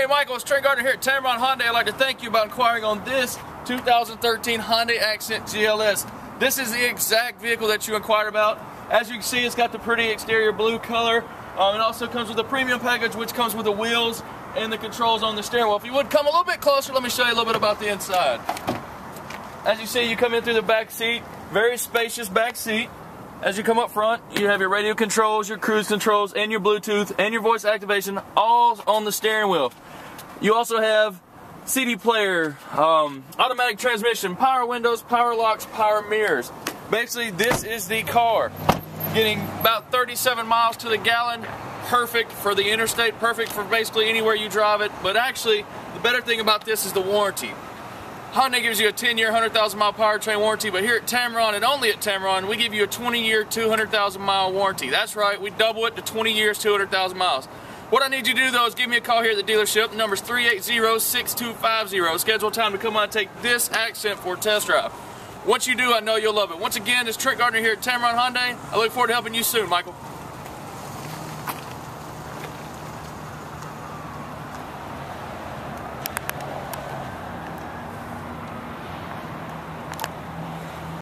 Hey Michael, it's Trent Gardner here at Tameron Hyundai. I'd like to thank you about inquiring on this 2013 Hyundai Accent GLS. This is the exact vehicle that you inquired about. As you can see, it's got the pretty exterior blue color. Um, it also comes with a premium package, which comes with the wheels and the controls on the steering wheel. If you would come a little bit closer, let me show you a little bit about the inside. As you see, you come in through the back seat. Very spacious back seat. As you come up front, you have your radio controls, your cruise controls, and your Bluetooth, and your voice activation, all on the steering wheel. You also have CD player, um, automatic transmission, power windows, power locks, power mirrors. Basically, this is the car. Getting about 37 miles to the gallon, perfect for the interstate, perfect for basically anywhere you drive it. But actually, the better thing about this is the warranty. Hyundai gives you a 10-year, 100,000 mile powertrain warranty, but here at Tameron and only at Tameron, we give you a 20-year, 200,000 mile warranty. That's right, we double it to 20 years, 200,000 miles. What I need you to do though is give me a call here at the dealership. The number's 380-6250. Schedule time to come on and take this Accent for a test drive. Once you do, I know you'll love it. Once again, it's Trent Gardner here at Tameron Hyundai. I look forward to helping you soon, Michael.